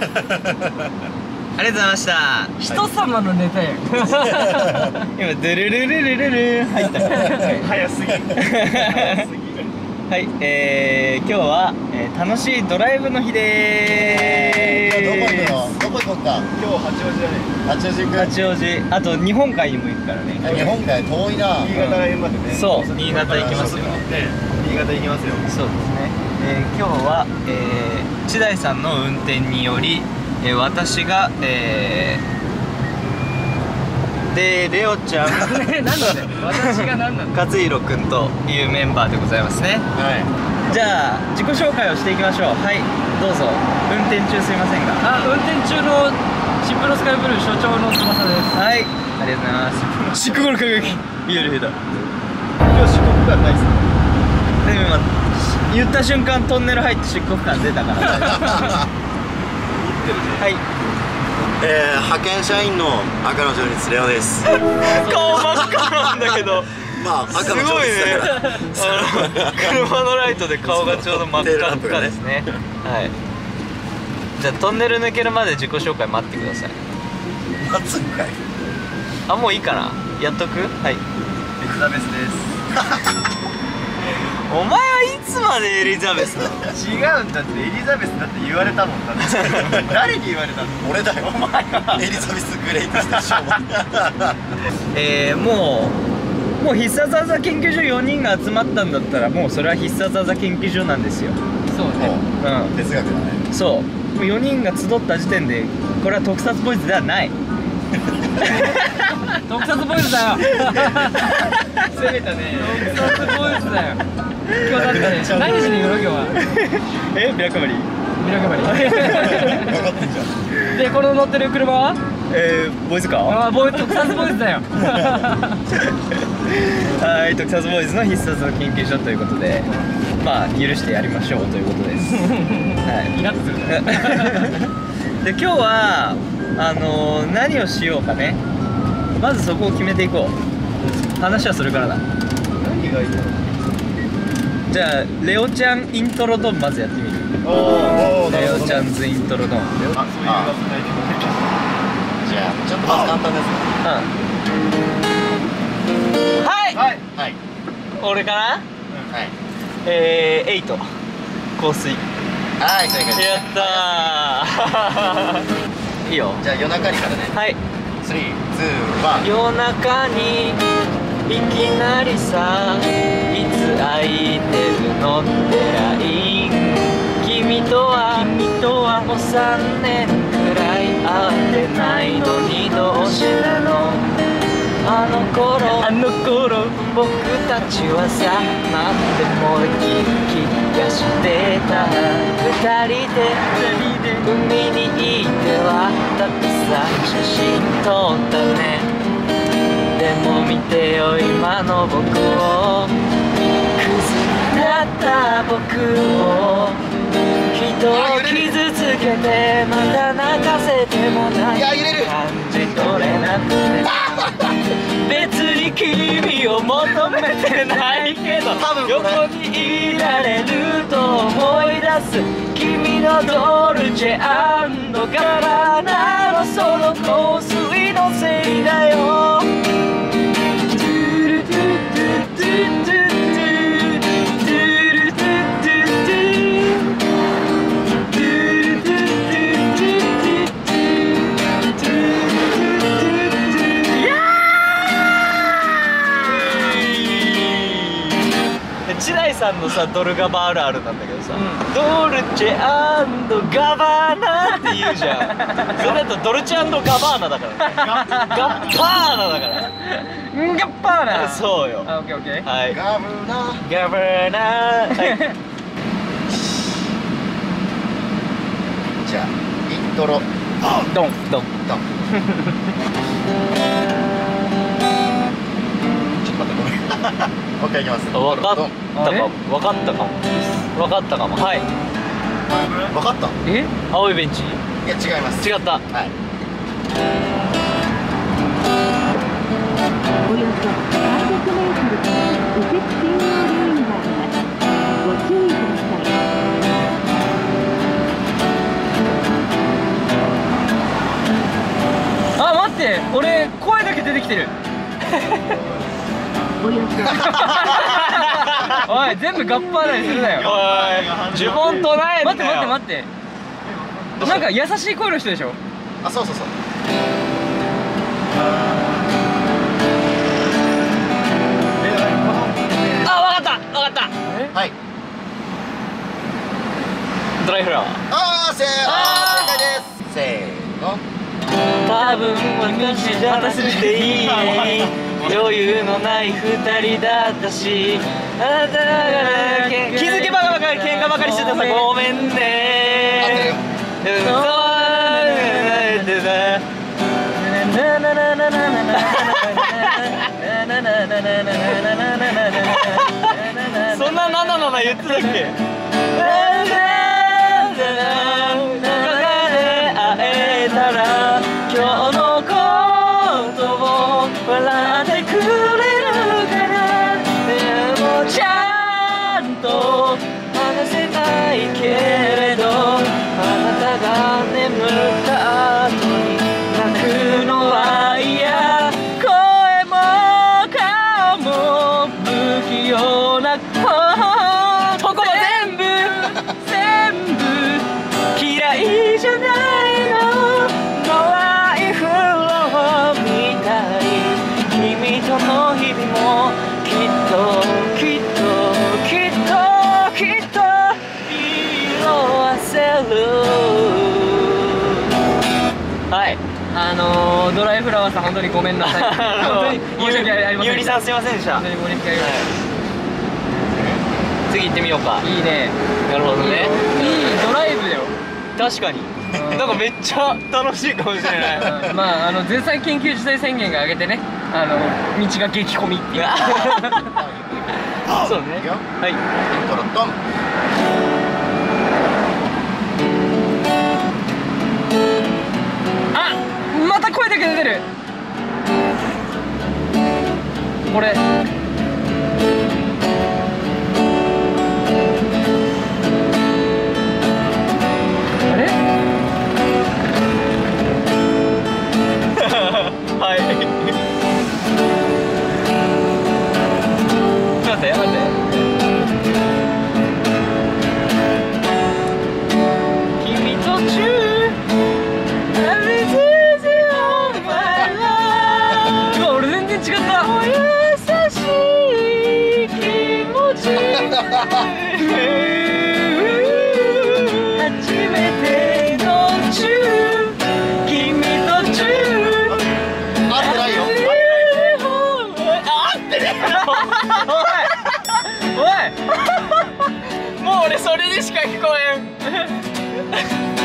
ありがとうございました。人様のネタやん。今ドゥルルルルルル入った。早すぎ早すぎはいえー、今日は、えー、楽しいドライブの日でどこ行ーくの？どこ行こうか？今日八王子だね。八王子行く？八王子。あと日本海にも行くからね。日本海遠いな。新潟らへんまでね。そう新潟行きますよ。ね新潟行きますよそうですね、えー今日は、えー、千代さんの運転により、えー私が、えー、でレオちゃんなんだね私が何なの？勝弘くんというメンバーでございますね。はい。じゃあ自己紹介をしていきましょう。はいどうぞ。運転中すいませんが。あ運転中のシップロスカイブルー所長の翼です。はいありがとうございます。シックゴル輝きいやいやだ今日四国間ないっすね。でも今言った瞬間トンネル入って出国感出たから。はい。えー、派遣社員の赤の情熱レオです。顔真っ赤なんだけど。まあ赤の情すごいね。熱だからあの車のライトで顔がちょうど真っ赤っかですねはい。じゃあトンネル抜けるまで自己紹介待ってください。待つんかい。あもういいかな。やっとく？はい。エリザベスです お前はいつまでエリザベスなの？違うんだってエリザベスだって言われたもんだって。誰に言われたの？俺だよお前。エリザベス・グレイテストでしょえー、もうもう必殺技研究所4人が集まったんだったらもうそれは必殺技研究所なんですよ。そうね。もうう哲学だね。んそう。もう4人が集った時点でこれは特撮ボイスではない。特撮ボイスだよ。攻めたね。特撮ボイスだよ今日だってね何しに行くの今日は？えビラ配りミラクバリ分かってんじゃん。でこの乗ってる車は？えー、ボイスかああボイ特撮ボイスだよ。はい特撮ボーイズの必殺の研究所ということでまあ許してやりましょうということです。はい。イラッとするねで今日はあのー何をしようかね。まずそこを決めていこう。話はするからだ。何がいいの？じゃあレオちゃんイントロドンまずやってみる。おおレオちゃんズイントロドン。うんあそういうじゃあちょっとまず簡単ですはい、はい。はい。俺かなはい。えー、エイト。香水。はい正解です。やったー。いいよ。じゃあ夜中にからね。はい。321夜中にいきなりさいつ空いてるのって LINE 君とは君とはもう3年くらい会ってないのにどうしての？あの頃あの頃僕たちはさなんでもキキがしてた？二人で海に行ってはたくさん写真撮ったね。でも見てよ今の僕をクズになった僕を人を傷つけてまた泣かせてもない感じ取れなくて別に君を求めてないけど横にいられると思い出す君のドルチェガバナのその香水のせいだよさんのさドルガバあるあるなんだけどさ、ドルチェガバって言うじゃんそれだとドルチェガバーナだから。ねガッパーナだから。んがっぱーなそうよ。あオッケーオッケー。はい。ガブナ。ガバーナはい。じゃあイントロ。ドン。ドン。ドン。ちょっと待ってごめん。もう一回いきます。分かっドンた。かも分かったかも。分かったかも。はい分かった？え？青いベンチ。いや違います。違った。はいおよそ 300m 右折専用ンがありますご注意ください。あ待って。俺声だけ出てきてる。おい全部ガッパーナにするなよ。おい。呪文唱えんなよ。待って待って待って。なんか優しい声の人でしょ？あそうそうそう。あわかったわかった。はい。ドライフラワー。あーせーあー正解です。せーの。多分私じゃなくてい い。余裕のない二人だったし気づけばばかり喧嘩ばかりしてたさごめんね。そんななななな言ってたっけ？がのー、ドライフラワーさん本当にごめんなさい。本当に申し訳ありませんゆうりさんすいませんでした。本当に申し訳ありません。次行ってみようか。いいね。なるほどね。いいいいドライブだよ。確かに。うん。なんかめっちゃ楽しいかもしれない。うん。まああの全災緊急事態宣言が上げてね。あの道が激混みっていう。そうね。はい。イントロドン出てる。これ。おい。もう俺それでしか聞こえん。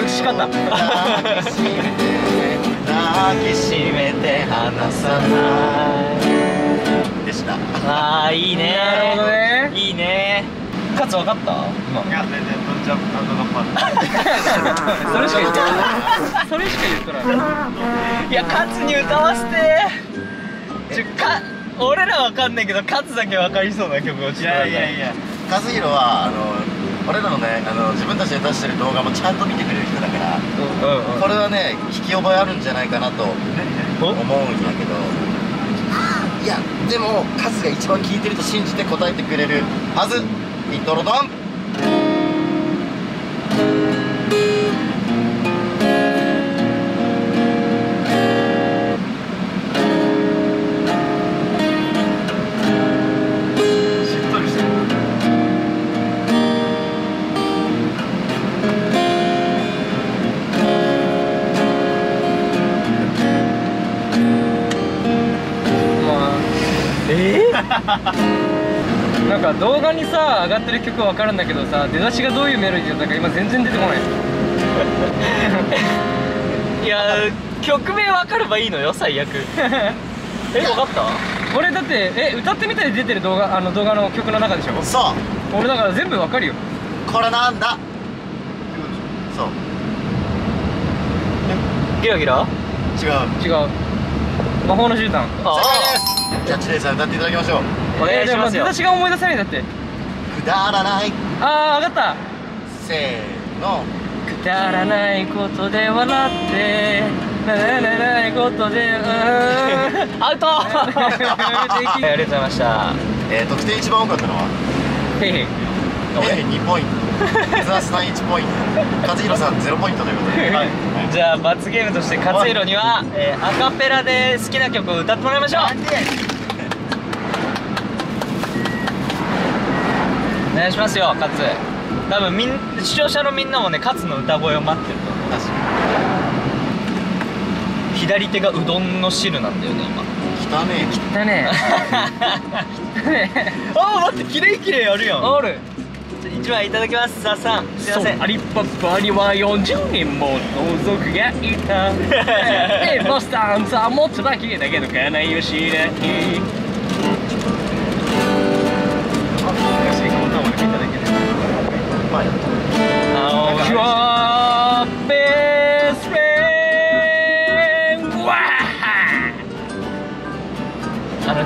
訳し方。抱きしめて抱きしめて離さない。でしたあーい。い。ねなるほどねい。い。ねカツ分かった今い。や全然どっちは何とかパンそれしか言ってない。それしか言ってない。い。やカツに歌わせてちょか俺らわかんない。けどカツだけわかりそうな曲をちょっとい。やい。やい。や和弘はあの俺らのねあの自分たちで出してる動画もちゃんと見てくれる人だからうんうん。これはね聞き覚えあるんじゃないかなと思うんやけど。いやでもカズが一番聞いてると信じて答えてくれるはず。イントロドンさ上がってる曲わかるんだけどさ出だしがどういうメロディーだったか今全然出てこない。いや曲名わかればいいのよ最悪。え分かった？これだってえ歌ってみたで出てる動画あの動画の曲の中でしょ？そう。俺だから全部わかるよ。これなんだ？そう。ギラギラ？違う。違う。魔法の絨毯。あ正解です。じゃあ知念さん歌っていただきましょう。お願いしますよ。えーでも出だしが思い出せないんだってくだらない。ああ分かっせーの。たくだらないことで笑って。ならないことでうーんアウトありがとうございましたえー、得点一番多かったのはへいへいえ2ポイント水橋さん1ポイント勝弘さん0ポイントということで、はいじゃあ罰ゲームとして勝弘には、えーアカペラで好きな曲を歌ってもらいましょう願いしますよ勝多分みん視聴者のみんなもね勝の歌声を待ってると思う。確か左手がうどんの汁なんだよね今。に汚ねえ。だねだねああ 待ってキレイキレイやるやん。おる。一枚いただきますさあさん。すいません。アリパパには40人も盗賊がいた。でマスターンザー持つだけだけど金井をしない。ま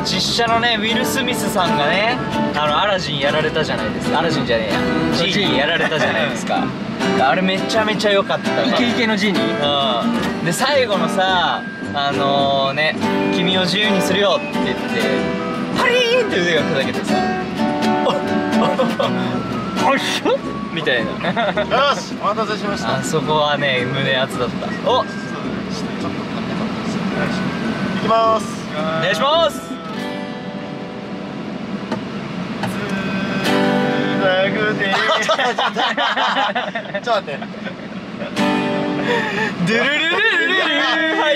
実写のねウィル・スミスさんがねあのアラジンやられたじゃないですか。アラジンじゃねえや。ジーニー。やられたじゃないですか。あれめちゃめちゃ良かったイケイケのジーニー。うん。で最後のさあのね「君を自由にするよ」って言ってパリーンって腕が砕けてさおっしょみたいな。よしお待たせしました。あそこはね胸熱だった。お！ちょっと足りなかったですいきます。お願いしますちょっと待ってちょっと待ってドゥルルルルルル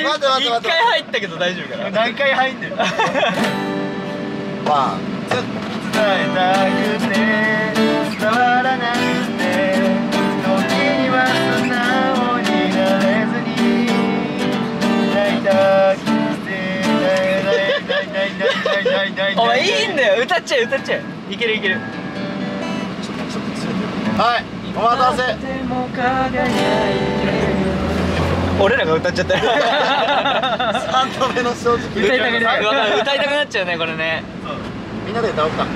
待って待って待って一回入ったけど大丈夫かな何回入んねんワンツー伝えたくて伝わらなくて時には素直になれずに泣いたくて泣い泣い泣い泣い泣い泣い泣いお前いいんだよ歌っちゃえ歌っちゃえいけるいける。はいお待たせ。俺らが歌っちゃったよ。三度目の正直。歌いたくな歌いたくなっちゃうねこれね。みんなで歌おうか。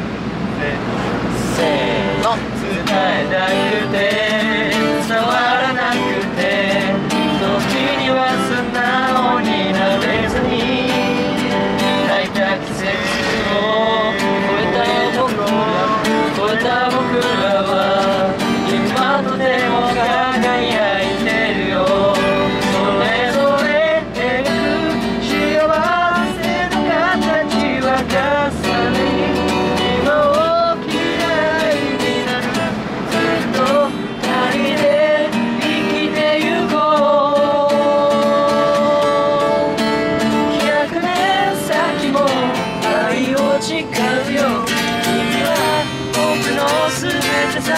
せーの。伝えたくて伝わらなくて時には素直になれずに。泣いた季節を love. 全てさ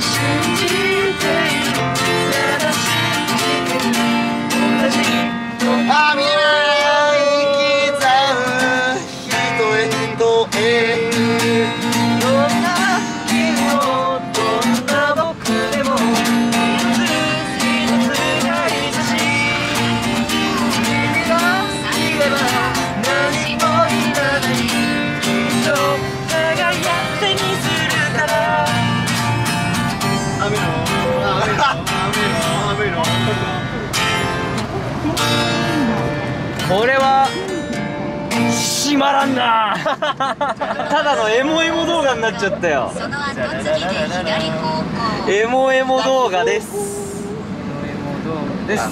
信じていただ信じてる。同じ。あ見えない。らんなただのエモエモ動画になっちゃったよ。その後次で左方向エモエモ動画です。です